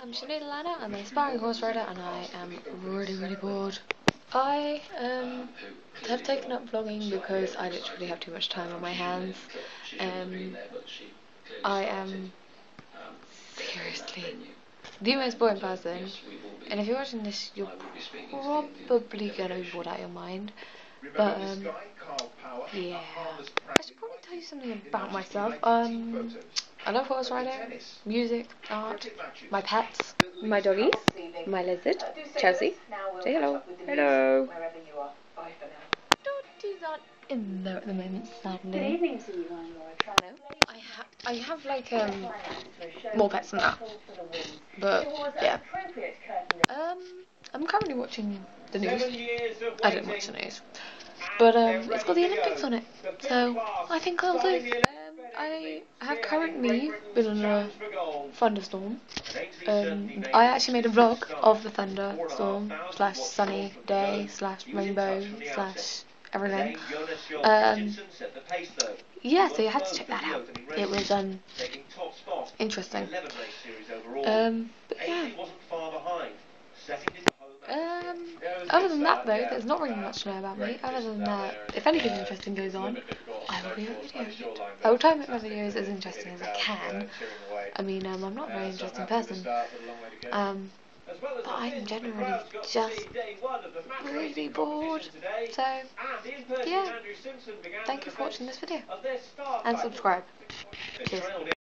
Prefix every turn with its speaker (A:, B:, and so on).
A: I'm Sinead Alannah, I'm an aspiring horse rider and I am really really bored. I um, have taken up vlogging because I literally have too much time on my hands. Um, I am seriously the most boring person and if you're watching this you're probably going to be bored out of your mind. But um, yeah, I should probably tell you something about myself. Um, I love horse riding, music, art, my pets, my doggies, my lizard, Chelsea. Say hello. Hello. Doggies aren't in there at the moment, sadly. Good evening to you, no, I have, I have like um more pets than that, but yeah. Um, I'm currently watching the news. I don't watch the news, but um, it's got the Olympics on it, so I think I'll do. I have currently been in a thunderstorm. Um, I actually made a vlog of the thunderstorm slash sunny day slash rainbow slash everything. Um, yeah, so you had to check that out. It was um interesting. Um, but yeah. Um, other than that though, there's not really much to know about me. Other than that, if anything interesting goes on, I will be a video. I will try and make my videos as interesting as I can. I mean, um, I'm not a very interesting person. Um, but I'm generally just really bored. So, yeah. Thank you for watching this video. And subscribe. Cheers.